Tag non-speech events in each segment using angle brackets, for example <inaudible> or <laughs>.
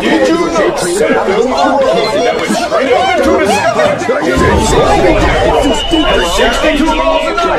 Did you know? Senator Arcane that went straight over to the center?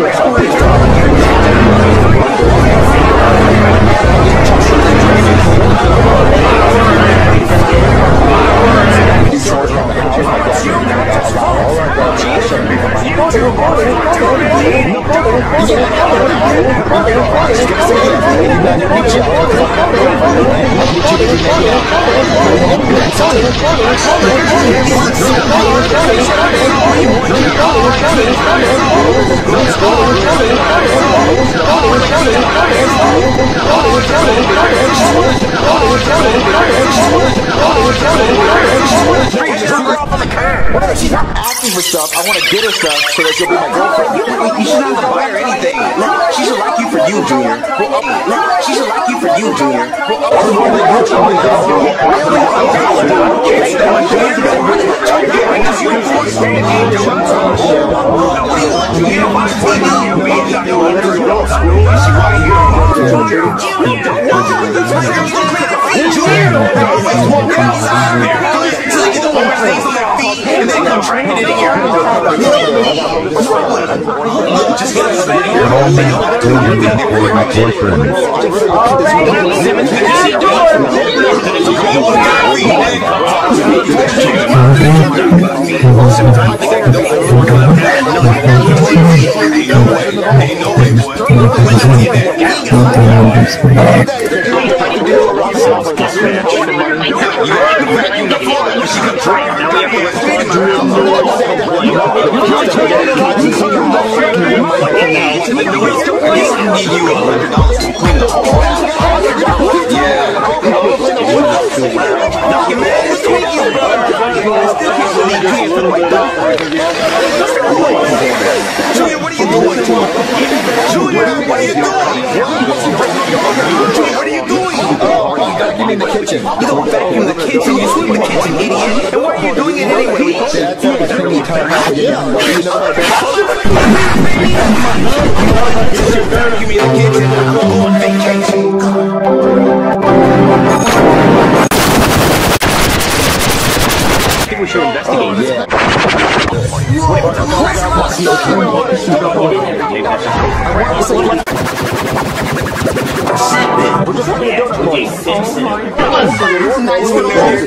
Let's go. Three not for stuff. I want to get her stuff so that she'll be my girlfriend. You should not have to buy her anything. Look, She should like you for you, Junior. Look, She should like you for you, Junior. I'm trying to figure out. Just get us out of here. You're my boyfriend. Simmons, could you see Dorm? Simmons, I don't think I can go forward. No way. No way. No way. Give you a hundred dollars to clean the whole. Kitchen. You don't vacuum the kitchen, you sweep the kitchen, idiot. And why are you doing it anyway? That's not like any time I get down. You know what? Vacuum the kitchen, I'm gonna go on vacation. think we should investigate this nice little girl. To say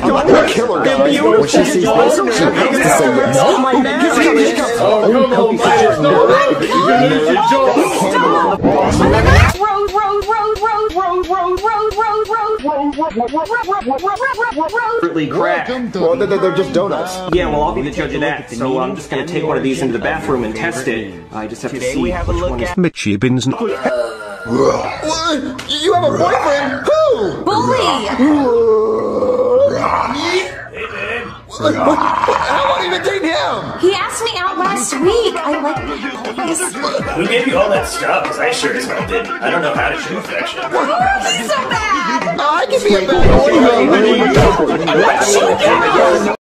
well, they're, they're just donuts. Yeah, well, I'll be the judge of that. So I'm just gonna take one of these into the bathroom and test it. I just have to see which one is. Mitchie Binsen. <laughs> What? You have a boyfriend? Who? Bully! What- what- How long have you been dating him? He asked me out last week. I like that place. Who gave you all that stuff? Because I sure as hell didn't. I don't know how to shoot affection. He's so bad! I can be a bad boy.